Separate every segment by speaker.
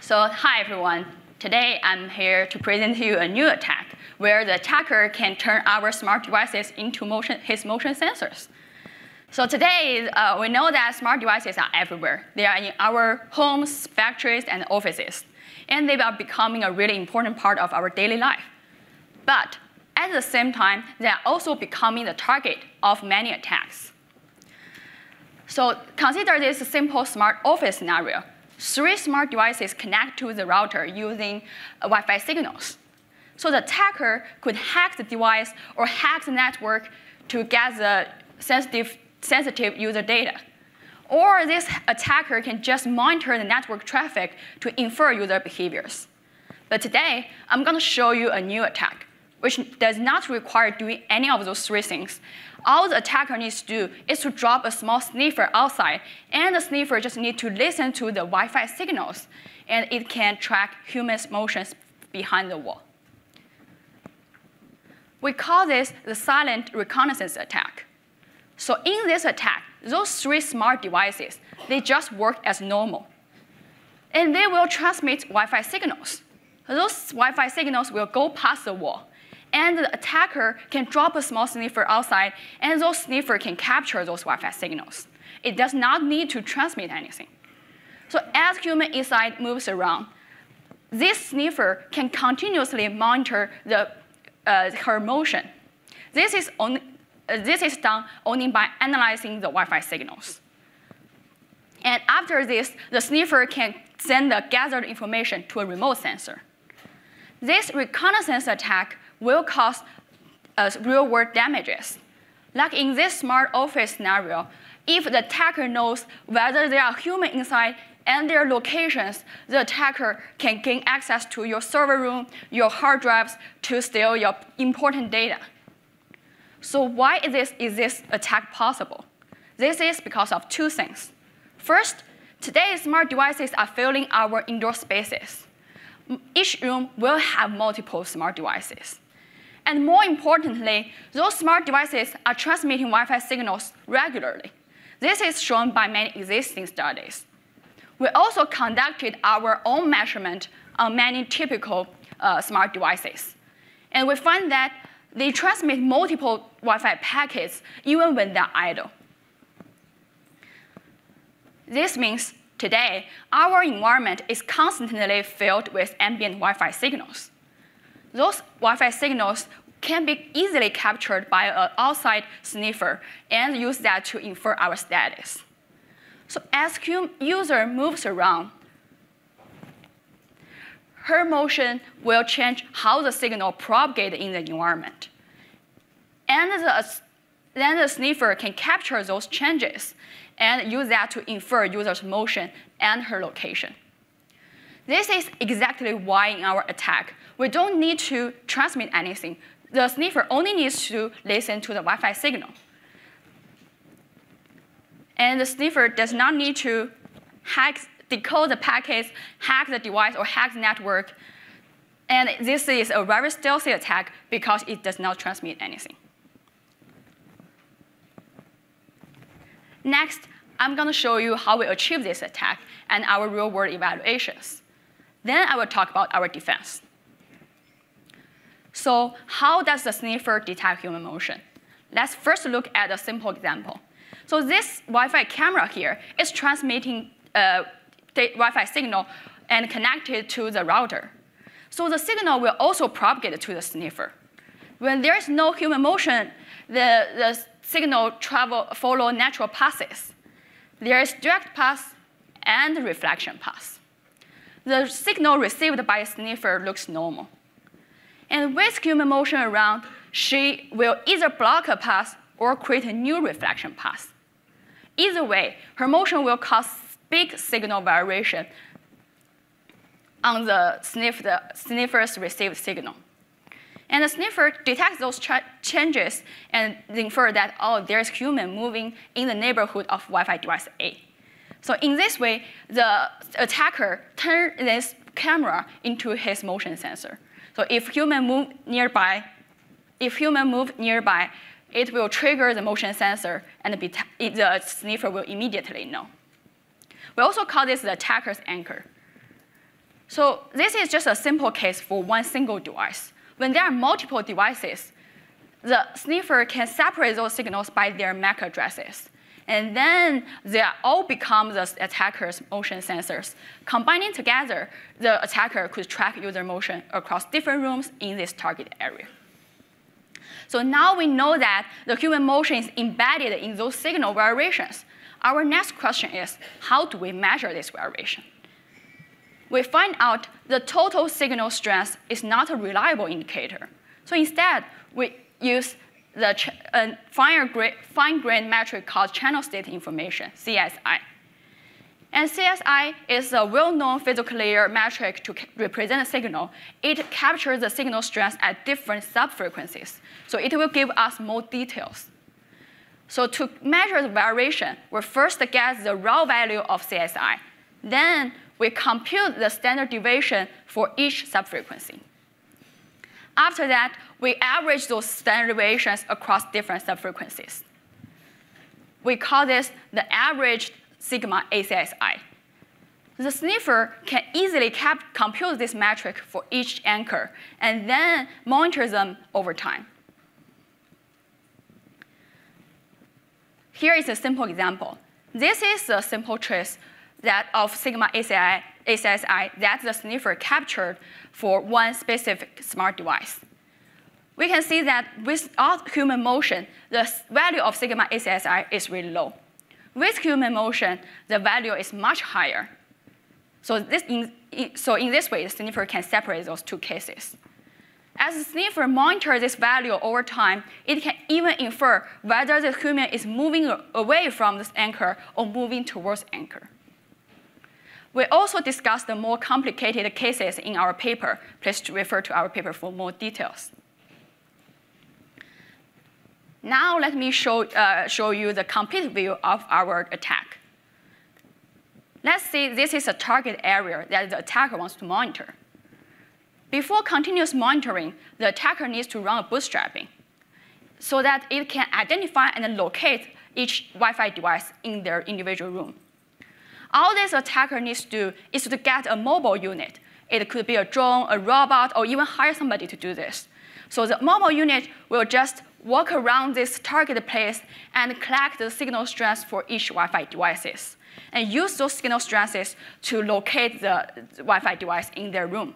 Speaker 1: So hi everyone. Today I'm here to present to you a new attack where the attacker can turn our smart devices into motion, his motion sensors. So today uh, we know that smart devices are everywhere. They are in our homes, factories, and offices. And they are becoming a really important part of our daily life. But at the same time, they are also becoming the target of many attacks. So consider this simple smart office scenario three smart devices connect to the router using uh, Wi-Fi signals. So the attacker could hack the device or hack the network to get the sensitive, sensitive user data. Or this attacker can just monitor the network traffic to infer user behaviors. But today, I'm going to show you a new attack, which does not require doing any of those three things all the attacker needs to do is to drop a small sniffer outside, and the sniffer just needs to listen to the Wi-Fi signals, and it can track humans' motions behind the wall. We call this the silent reconnaissance attack. So in this attack, those three smart devices, they just work as normal. And they will transmit Wi-Fi signals. Those Wi-Fi signals will go past the wall and the attacker can drop a small sniffer outside, and those sniffer can capture those Wi-Fi signals. It does not need to transmit anything. So as human inside moves around, this sniffer can continuously monitor the, uh, her motion. This is, only, uh, this is done only by analyzing the Wi-Fi signals. And after this, the sniffer can send the gathered information to a remote sensor. This reconnaissance attack will cause uh, real-world damages. Like in this smart office scenario, if the attacker knows whether there are humans inside and their locations, the attacker can gain access to your server room, your hard drives to steal your important data. So why is this, is this attack possible? This is because of two things. First, today's smart devices are filling our indoor spaces. Each room will have multiple smart devices. And more importantly, those smart devices are transmitting Wi-Fi signals regularly. This is shown by many existing studies. We also conducted our own measurement on many typical uh, smart devices. And we find that they transmit multiple Wi-Fi packets even when they're idle. This means today, our environment is constantly filled with ambient Wi-Fi signals. Those Wi-Fi signals can be easily captured by an outside sniffer and use that to infer our status. So as user moves around, her motion will change how the signal propagates in the environment. And the, then the sniffer can capture those changes and use that to infer user's motion and her location. This is exactly why in our attack, we don't need to transmit anything the sniffer only needs to listen to the Wi-Fi signal. And the sniffer does not need to hack, decode the packets, hack the device, or hack the network. And this is a very stealthy attack because it does not transmit anything. Next, I'm going to show you how we achieve this attack and our real-world evaluations. Then I will talk about our defense. So how does the sniffer detect human motion? Let's first look at a simple example. So this Wi-Fi camera here is transmitting uh, a Wi-Fi signal and connected to the router. So the signal will also propagate to the sniffer. When there is no human motion, the, the signal travel follow natural passes. There is direct path and reflection path. The signal received by a sniffer looks normal. And with human motion around, she will either block a path or create a new reflection path. Either way, her motion will cause big signal variation on the, sniff, the sniffer's received signal. And the sniffer detects those ch changes and infer that, oh, there's human moving in the neighborhood of Wi-Fi device A. So in this way, the attacker turns this camera into his motion sensor. So if human move nearby, if human move nearby, it will trigger the motion sensor and the sniffer will immediately know. We also call this the attacker's anchor. So this is just a simple case for one single device. When there are multiple devices, the sniffer can separate those signals by their MAC addresses. And then they all become the attacker's motion sensors. Combining together, the attacker could track user motion across different rooms in this target area. So now we know that the human motion is embedded in those signal variations. Our next question is, how do we measure this variation? We find out the total signal strength is not a reliable indicator. So instead, we use the uh, fine-grained metric called channel state information, CSI. And CSI is a well-known physical layer metric to represent a signal. It captures the signal strength at different subfrequencies. So it will give us more details. So to measure the variation, we first get the raw value of CSI. Then we compute the standard deviation for each subfrequency. After that, we average those standard deviations across different subfrequencies. We call this the average sigma ACSI. The sniffer can easily compute this metric for each anchor and then monitor them over time. Here is a simple example. This is a simple trace that of sigma ACI, ACSI that the sniffer captured for one specific smart device. We can see that without human motion, the value of sigma ACSI is really low. With human motion, the value is much higher. So, this in, so in this way, the sniffer can separate those two cases. As the sniffer monitors this value over time, it can even infer whether the human is moving away from this anchor or moving towards anchor. We also discussed the more complicated cases in our paper. Please refer to our paper for more details. Now let me show, uh, show you the complete view of our attack. Let's say this is a target area that the attacker wants to monitor. Before continuous monitoring, the attacker needs to run a bootstrapping so that it can identify and locate each Wi-Fi device in their individual room. All this attacker needs to do is to get a mobile unit. It could be a drone, a robot, or even hire somebody to do this. So the mobile unit will just walk around this target place and collect the signal strength for each Wi-Fi devices, and use those signal strengths to locate the Wi-Fi device in their room.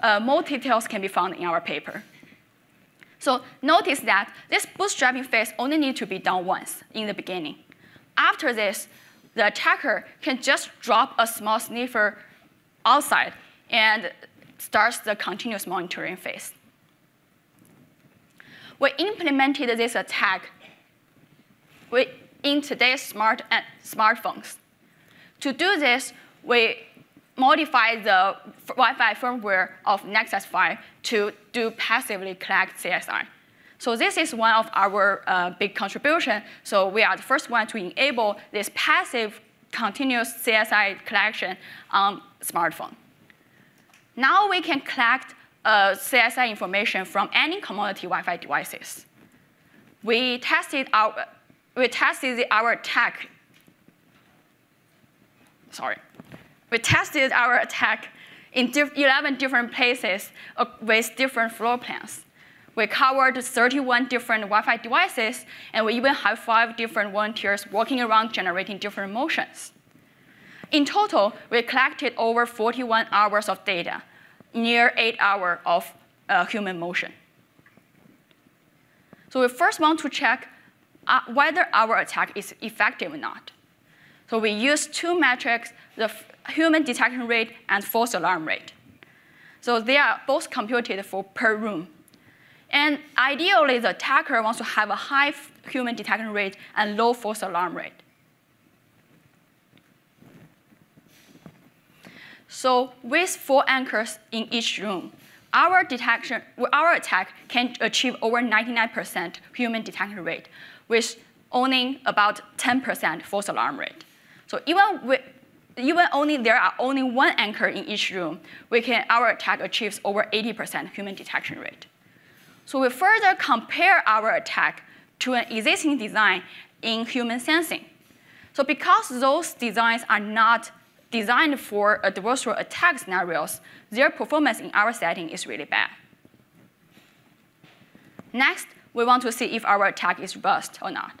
Speaker 1: Uh, more details can be found in our paper. So notice that this bootstrapping phase only needs to be done once in the beginning. After this, the attacker can just drop a small sniffer outside and starts the continuous monitoring phase we implemented this attack in today's smart uh, smartphones. To do this, we modify the Wi-Fi firmware of Nexus 5 to do passively collect CSI. So this is one of our uh, big contribution. So we are the first one to enable this passive continuous CSI collection on smartphone. Now we can collect uh, CSI information from any commodity Wi-Fi devices. We tested our, we tested our attack, sorry, we tested our attack in diff 11 different places uh, with different floor plans. We covered 31 different Wi-Fi devices, and we even have five different volunteers walking around generating different motions. In total, we collected over 41 hours of data, near eight hours of uh, human motion. So we first want to check uh, whether our attack is effective or not. So we use two metrics, the human detection rate and false alarm rate. So they are both computed for per room. And ideally, the attacker wants to have a high human detection rate and low false alarm rate. So with four anchors in each room, our detection, our attack can achieve over 99% human detection rate, with only about 10% false alarm rate. So even with, even only there are only one anchor in each room, we can, our attack achieves over 80% human detection rate. So we further compare our attack to an existing design in human sensing. So because those designs are not designed for adversarial attack scenarios, their performance in our setting is really bad. Next, we want to see if our attack is robust or not.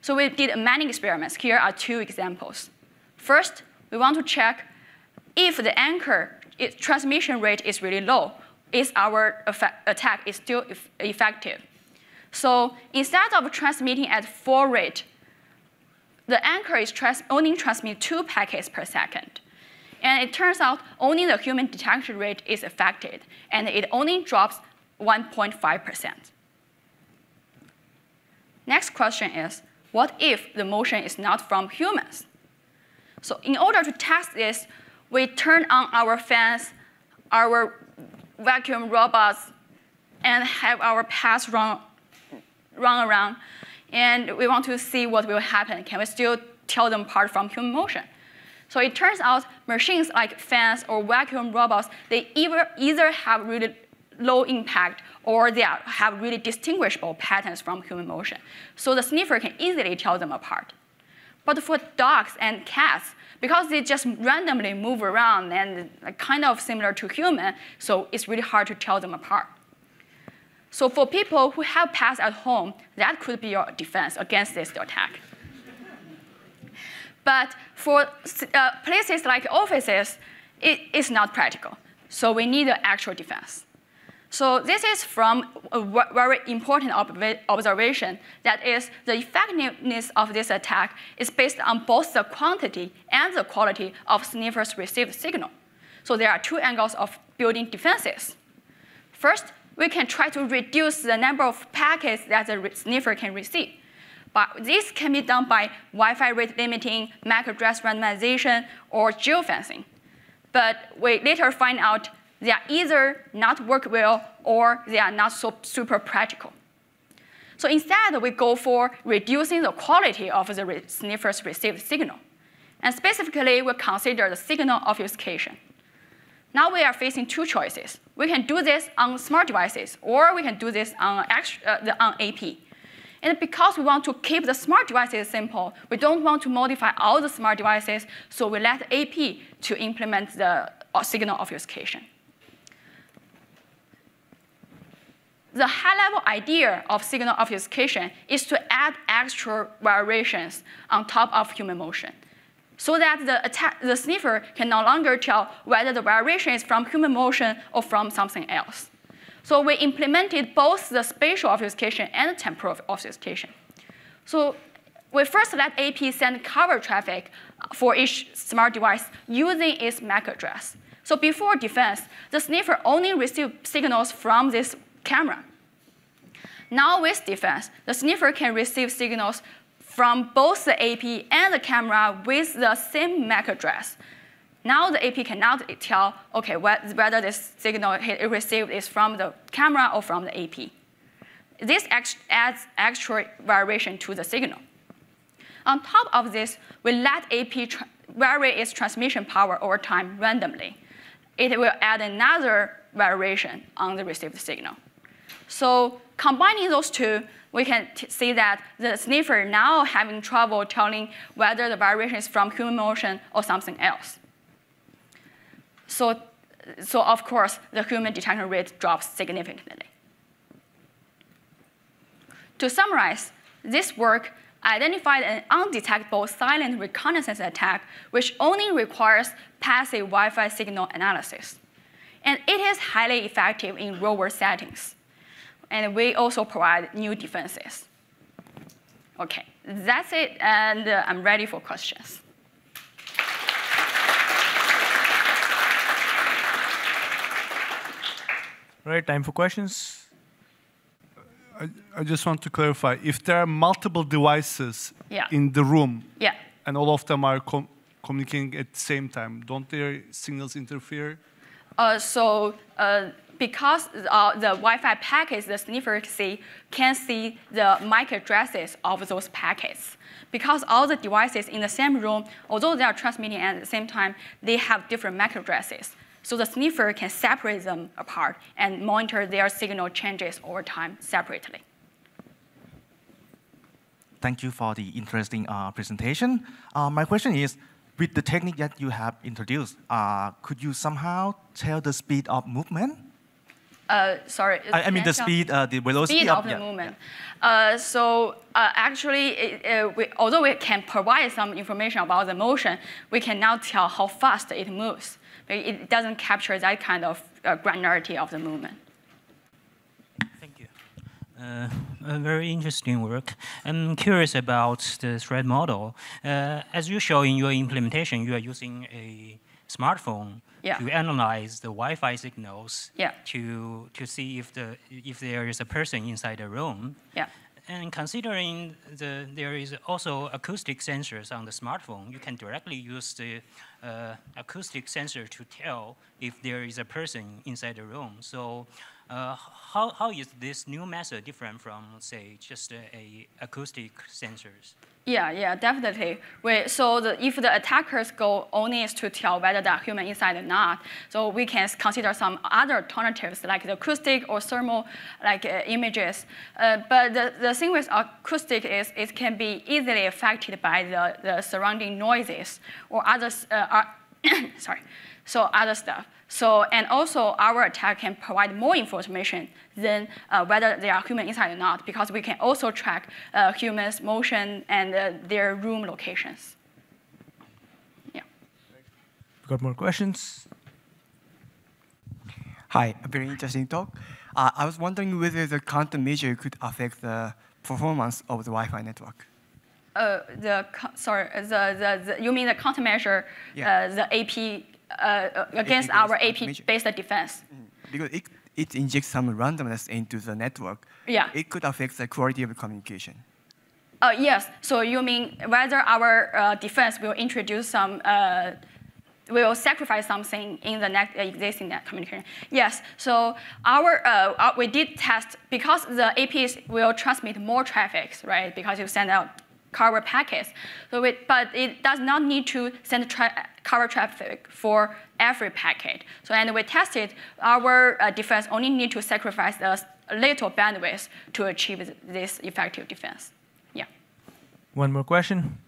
Speaker 1: So we did many experiments. Here are two examples. First, we want to check if the anchor transmission rate is really low, is our attack is still effective. So instead of transmitting at full rate, the anchor is trans only transmit two packets per second. And it turns out only the human detection rate is affected, and it only drops 1.5%. Next question is, what if the motion is not from humans? So in order to test this, we turn on our fans, our vacuum robots, and have our pets run, run around. And we want to see what will happen. Can we still tell them apart from human motion? So it turns out machines like fans or vacuum robots, they either, either have really low impact or they have really distinguishable patterns from human motion. So the sniffer can easily tell them apart. But for dogs and cats, because they just randomly move around and kind of similar to human, so it's really hard to tell them apart. So for people who have pets at home, that could be your defense against this attack. but for uh, places like offices, it is not practical. So we need an actual defense. So this is from a very important observation, that is, the effectiveness of this attack is based on both the quantity and the quality of sniffers received signal. So there are two angles of building defenses. First, we can try to reduce the number of packets that the sniffer can receive. But this can be done by Wi-Fi rate limiting, MAC address randomization, or geofencing. But we later find out they are either not work well or they are not so super practical. So instead, we go for reducing the quality of the re sniffer's received signal. And specifically, we consider the signal obfuscation. Now we are facing two choices. We can do this on smart devices, or we can do this on, uh, on AP. And because we want to keep the smart devices simple, we don't want to modify all the smart devices, so we let AP to implement the uh, signal obfuscation. The high-level idea of signal obfuscation is to add extra variations on top of human motion so that the, attack, the sniffer can no longer tell whether the variation is from human motion or from something else. So we implemented both the spatial obfuscation and temporal obfuscation. So we first let AP send cover traffic for each smart device using its MAC address. So before defense, the sniffer only received signals from this camera. Now with defense, the sniffer can receive signals from both the AP and the camera with the same MAC address. Now the AP cannot tell, okay, whether this signal it received is from the camera or from the AP. This adds extra variation to the signal. On top of this, we let AP vary its transmission power over time randomly. It will add another variation on the received signal. So combining those two, we can see that the sniffer now having trouble telling whether the variation is from human motion or something else. So, so of course, the human detection rate drops significantly. To summarize, this work identified an undetectable silent reconnaissance attack which only requires passive Wi-Fi signal analysis. And it is highly effective in real-world settings and we also provide new defenses. Okay, that's it, and uh, I'm ready for questions.
Speaker 2: All right, time for questions.
Speaker 3: I, I just want to clarify, if there are multiple devices
Speaker 1: yeah.
Speaker 3: in the room,
Speaker 1: yeah.
Speaker 3: and all of them are com communicating at the same time, don't their signals interfere?
Speaker 1: Uh, so uh, because uh, the Wi-Fi packets the sniffer see, can see the MAC addresses of those packets. Because all the devices in the same room, although they are transmitting at the same time, they have different MAC addresses. So the sniffer can separate them apart and monitor their signal changes over time separately.
Speaker 4: Thank you for the interesting uh, presentation. Uh, my question is, with the technique that you have introduced, uh, could you somehow tell the speed of movement?
Speaker 1: Uh, sorry.
Speaker 4: I, I mean the speed, uh, the velocity
Speaker 1: speed
Speaker 4: of,
Speaker 1: of the
Speaker 4: yeah,
Speaker 1: movement. Uh, so uh, actually, it, uh, we, although we can provide some information about the motion, we cannot tell how fast it moves. But It doesn't capture that kind of uh, granularity of the movement.
Speaker 5: Uh, a very interesting work. I'm curious about the threat model. Uh, as you show in your implementation, you are using a smartphone
Speaker 1: Yeah.
Speaker 5: to analyze the Wi-Fi signals
Speaker 1: Yeah.
Speaker 5: to, to see if, the, if there is a person inside the room.
Speaker 1: Yeah.
Speaker 5: And considering the, there is also acoustic sensors on the smartphone, you can directly use the uh, acoustic sensor to tell if there is a person inside the room. So uh, how, how is this new method different from, say, just a, a acoustic sensors?
Speaker 1: Yeah, yeah, definitely. We, so the, if the attacker's goal only is to tell whether the human inside or not, so we can consider some other alternatives like the acoustic or thermal like uh, images. Uh, but the, the thing with acoustic is it can be easily affected by the, the surrounding noises or other, uh, sorry, so other stuff. So, and also our attack can provide more information than uh, whether they are human inside or not, because we can also track uh, humans' motion and uh, their room locations. Yeah.
Speaker 2: Got more questions?
Speaker 6: Hi, a very interesting talk. Uh, I was wondering whether the countermeasure could affect the performance of the Wi-Fi network.
Speaker 1: Uh, the sorry, the, the, the you mean the countermeasure,
Speaker 6: Yeah.
Speaker 1: uh, the AP uh, against
Speaker 6: AP-based
Speaker 1: our. AP-based defense?
Speaker 6: Because it, it injects some randomness into the network.
Speaker 1: Yeah.
Speaker 6: It could affect the quality of communication.
Speaker 1: Uh, yes. So you mean whether our uh, defense will introduce some, uh, will sacrifice something in the net, existing net communication? Yes. So our, uh, our- we did test because the APs will transmit more traffic, right? Because you send out cover packets. So we, but it does not need to send tra- cover traffic for every packet. So and we tested our uh, defense only need to sacrifice a little bandwidth to achieve this effective defense. Yeah.
Speaker 2: One more question.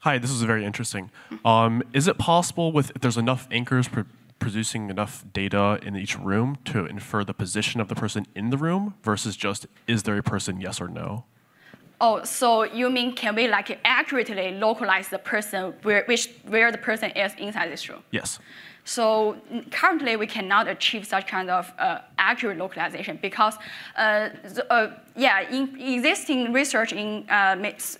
Speaker 7: Hi, this is very interesting. Um, is it possible with if there's enough anchors pr- producing enough data in each room to infer the position of the person in the room versus just is there a person, yes or no?
Speaker 1: Oh, so you mean can we like accurately localize the person where which where the person is inside this room?
Speaker 7: Yes.
Speaker 1: So currently we cannot achieve such kind of uh, accurate localization because, uh, the, uh, yeah, in existing research in uh,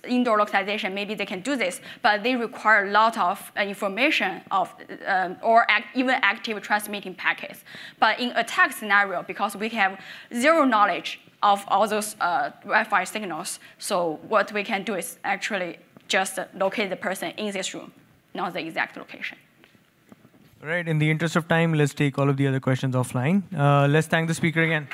Speaker 1: indoor localization, maybe they can do this, but they require a lot of uh, information of um, or ac- even active transmitting packets. But in attack scenario, because we have zero knowledge of all those uh, Wi-Fi signals, so what we can do is actually just locate the person in this room, not the exact location.
Speaker 2: All right, in the interest of time, let's take all of the other questions offline. Uh, let's thank the speaker again.